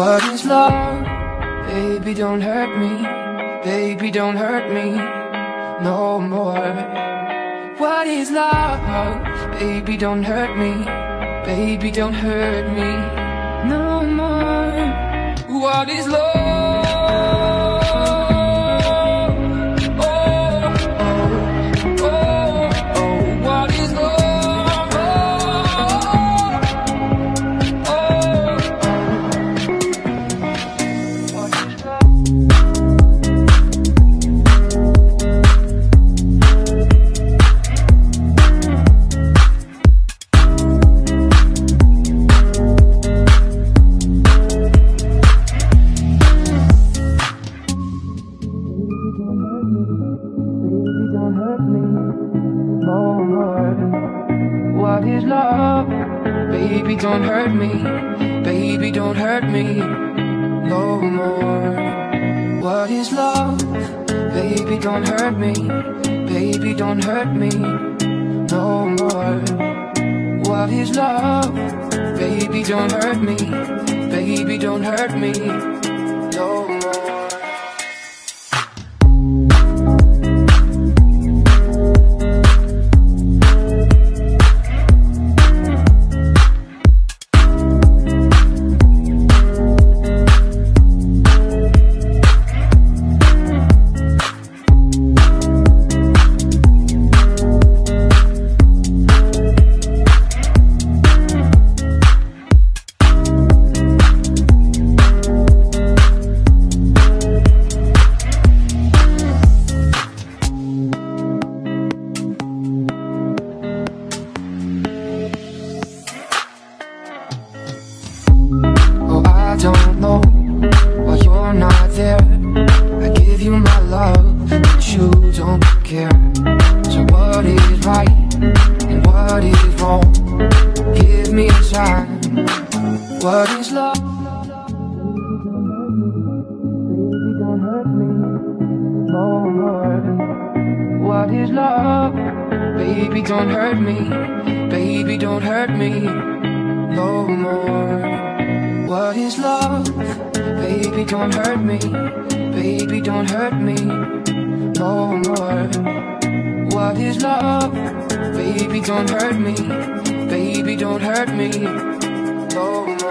What is love? Baby, don't hurt me. Baby, don't hurt me no more. What is love? Baby, don't hurt me. Baby, don't hurt me no more. What is love? Baby, don't hurt me. Baby, don't hurt me no more. What is love? Baby, don't hurt me. Baby, don't hurt me no more. What is love? Baby, don't hurt me. Baby, don't hurt me no more. Don't know why you're not there. I give you my love, but you don't care. So what is right and what is wrong? Give me a sign. What is love? Baby, don't hurt me no more. What is love? Baby, don't hurt me. Baby, don't hurt me no more. Is love? Baby, don't hurt me. Baby, don't hurt me no more. What is love? Baby, don't hurt me. Baby, don't hurt me no more.